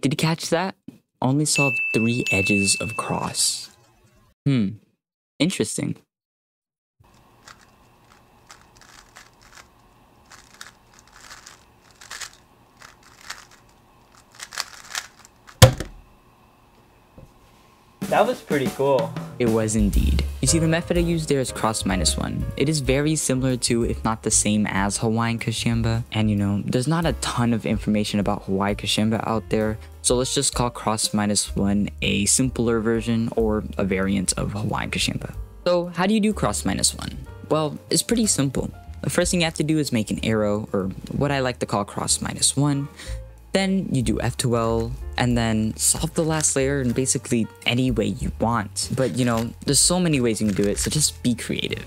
Did you catch that? Only solve three edges of cross. Hmm. Interesting. That was pretty cool. It was indeed. You see, the method I used there is cross minus one. It is very similar to, if not the same as Hawaiian Kociemba. And you know, there's not a ton of information about Hawaiian Kociemba out there. So let's just call cross minus one a simpler version or a variant of Hawaiian Kociemba. So how do you do cross minus one? Well, it's pretty simple. The first thing you have to do is make an arrow, or what I like to call cross minus one. Then you do F2L and then solve the last layer in basically any way you want. But you know, there's so many ways you can do it, so just be creative.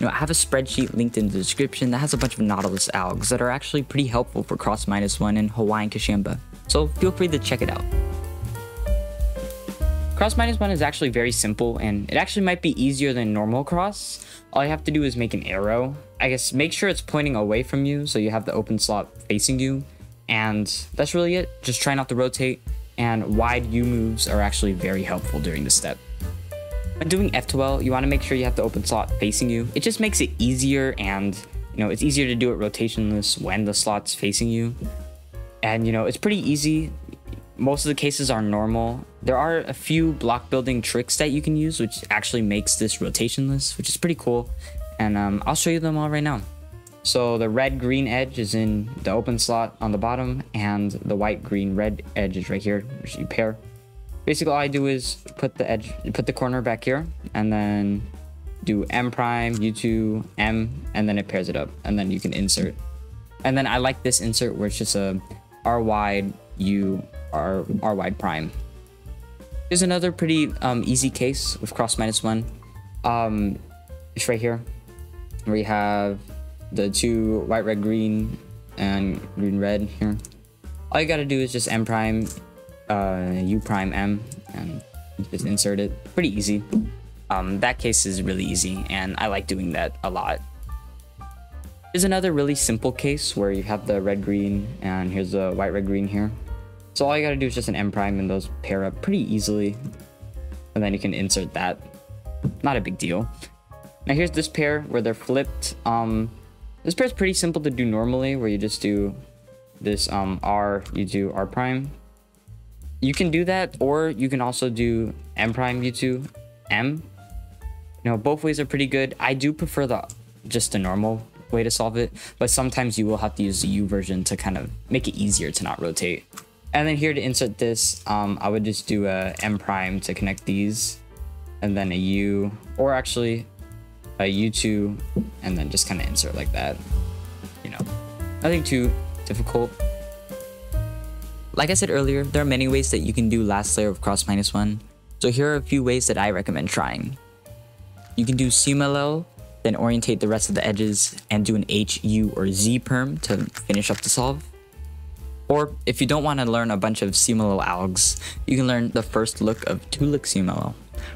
You know, I have a spreadsheet linked in the description that has a bunch of Nautilus algs that are actually pretty helpful for cross minus one and Hawaiian Kociemba. So feel free to check it out. Cross minus one is actually very simple and it actually might be easier than normal cross. All you have to do is make an arrow. I guess make sure it's pointing away from you so you have the open slot facing you and that's really it. Just try not to rotate, and wide U moves are actually very helpful during this step. When doing F2L, you want to make sure you have the open slot facing you. It just makes it easier and you know, it's easier to do it rotationless when the slot's facing you. And you know, it's pretty easy. Most of the cases are normal. There are a few block building tricks that you can use, which actually makes this rotationless, which is pretty cool. And um, I'll show you them all right now. So the red green edge is in the open slot on the bottom and the white green red edge is right here, which you pair. Basically all I do is put the edge, put the corner back here and then do M prime, U2, M, and then it pairs it up and then you can insert. And then I like this insert where it's just a R wide, U, R, R wide prime. Here's another pretty um, easy case with cross minus one. Um, it's right here where you have the two white, red, green, and green, red here. All you gotta do is just M prime, uh, U prime M, and just insert it. Pretty easy. Um, that case is really easy, and I like doing that a lot. There's another really simple case where you have the red, green, and here's the white, red, green here. So all you gotta do is just an M prime and those pair up pretty easily. And then you can insert that. Not a big deal. Now here's this pair where they're flipped. Um, this pair is pretty simple to do normally, where you just do this um, R, you do R prime. You can do that, or you can also do M prime, U2, M. You know, both ways are pretty good. I do prefer the just the normal way to solve it, but sometimes you will have to use the U version to kind of make it easier to not rotate. And then here to insert this, um, I would just do a M prime to connect these, and then a U, or actually a U2, and then just kind of insert like that. You know, nothing too difficult. Like I said earlier, there are many ways that you can do last layer of cross minus one. So here are a few ways that I recommend trying. You can do CMLL, then orientate the rest of the edges and do an H, U, or Z perm to finish up the solve. Or if you don't want to learn a bunch of CMLL algs, you can learn the first look of two look CMLL.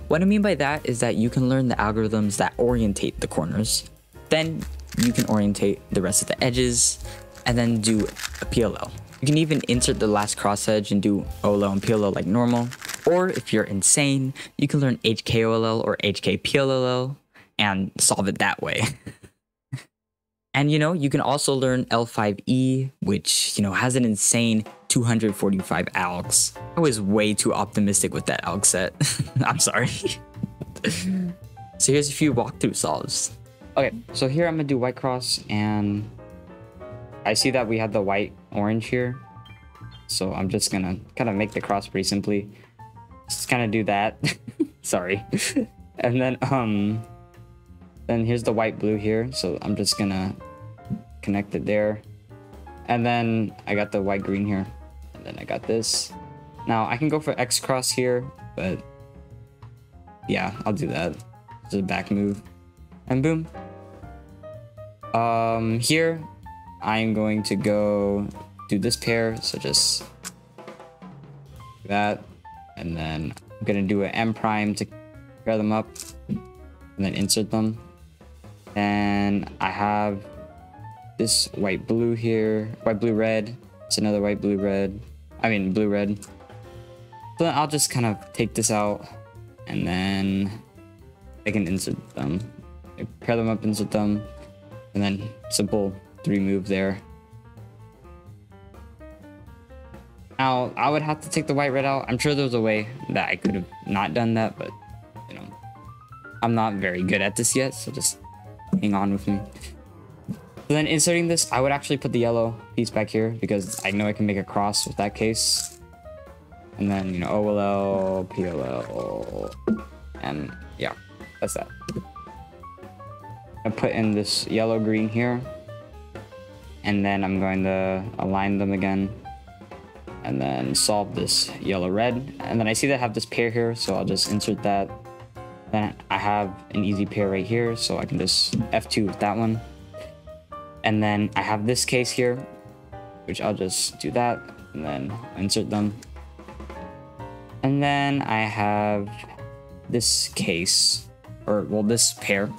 What I mean by that is that you can learn the algorithms that orientate the corners. Then you can orientate the rest of the edges and then do a PLL. You can even insert the last cross edge and do OLL and PLL like normal. Or if you're insane, you can learn HKOLL or HKPLL and solve it that way. and you know, you can also learn L5E, which, you know, has an insane 245 algs. I was way too optimistic with that alg set. I'm sorry. so here's a few walkthrough solves. Okay, so here I'm gonna do white cross and I see that we have the white orange here. So I'm just gonna kind of make the cross pretty simply. Just kind of do that. sorry. and then um then here's the white blue here. So I'm just gonna connect it there. And then I got the white green here. And then I got this. Now I can go for X cross here, but yeah, I'll do that. Just a back move. And boom. Um, here, I'm going to go do this pair. So just that. And then I'm going to do an M prime to pair them up. And then insert them. And I have this white blue here. White blue red. It's another white blue red I mean blue red. So I'll just kind of take this out and then I can insert them. I pair them up, insert them, and then simple three move there. Now, I would have to take the white red out. I'm sure there's a way that I could have not done that, but, you know, I'm not very good at this yet, so just hang on with me. So then inserting this, I would actually put the yellow piece back here because I know I can make a cross with that case. And then, you know, OLL, PLL, and yeah, that's that. I put in this yellow green here, and then I'm going to align them again and then solve this yellow red. And then I see that I have this pair here, so I'll just insert that. Then I have an easy pair right here, so I can just F2 with that one. And then I have this case here, which I'll just do that and then insert them. And then I have this case, or well, this pair.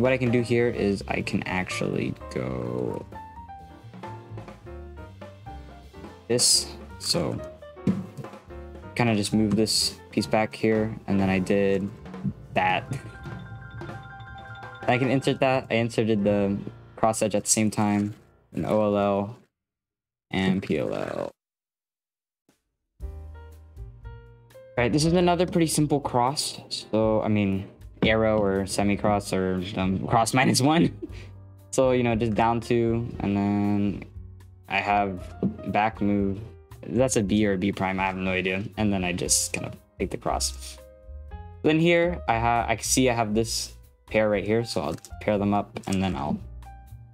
What I can do here is I can actually go this. So kind of just move this piece back here and then I did that. I can insert that. I inserted the cross edge at the same time, an OLL and PLL. Right, this is another pretty simple cross. So, I mean, arrow or semi-cross or um, cross minus one. so, you know, just down two and then I have back move. That's a B or a B prime. I have no idea. And then I just kind of take the cross. Then here I have I see I have this pair right here, so I'll pair them up and then I'll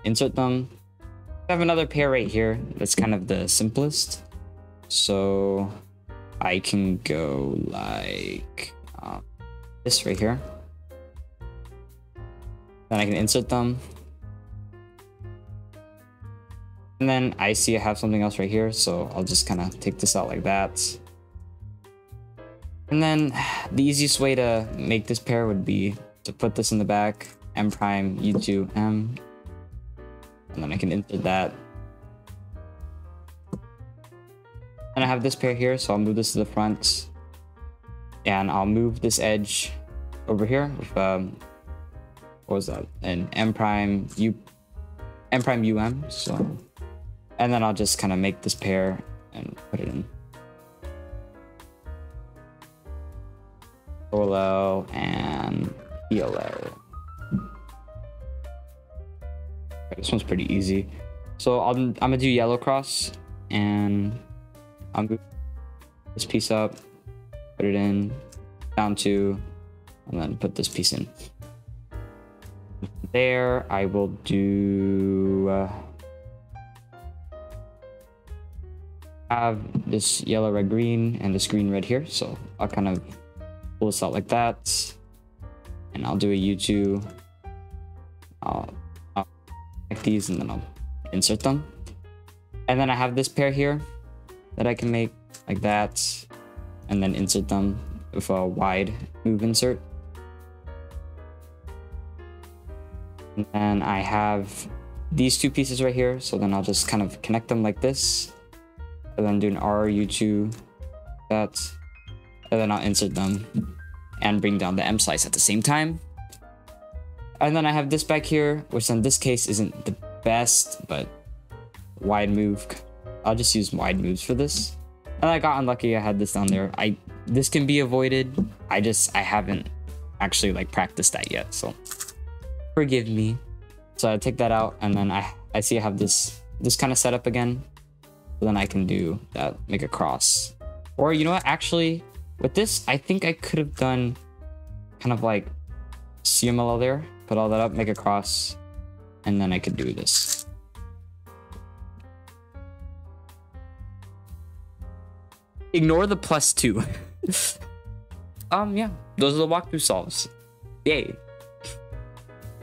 insert them. I have another pair right here. That's kind of the simplest. So I can go like um, this right here. Then I can insert them and then I see I have something else right here, so I'll just kind of take this out like that. And then the easiest way to make this pair would be to put this in the back, M prime, U2, M. And then I can insert that. And I have this pair here, so I'll move this to the front. And I'll move this edge over here with, um, what was that? An M prime, U, M prime, UM, so and then I'll just kind of make this pair and put it in. OLL and ELL. this one's pretty easy. So I'm, I'm gonna do yellow cross and I'm gonna this piece up, put it in, down two, and then put this piece in. There, I will do. Uh, have this yellow, red, green, and this green, red here. So I'll kind of pull this out like that. And I'll do a U2. I'll, I'll connect these and then I'll insert them. And then I have this pair here that I can make like that and then insert them with a wide move insert. And I have these two pieces right here. So then I'll just kind of connect them like this and then do an RU2 that, and then I'll insert them and bring down the M slice at the same time. And then I have this back here, which in this case isn't the best, but wide move. I'll just use wide moves for this. And I got unlucky, I had this down there. I This can be avoided. I just, I haven't actually like practiced that yet, so forgive me. So I take that out and then I, I see I have this, this kind of setup again then I can do that, make a cross. Or you know what, actually, with this, I think I could have done kind of like CMLL there, put all that up, make a cross, and then I could do this. Ignore the plus two. um, yeah, those are the walkthrough solves. Yay.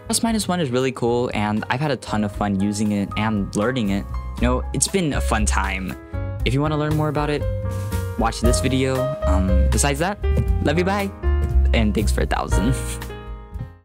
Plus minus one is really cool, and I've had a ton of fun using it and learning it. You know, it's been a fun time. If you want to learn more about it, watch this video. Um, besides that, love you, bye. And thanks for a thousand.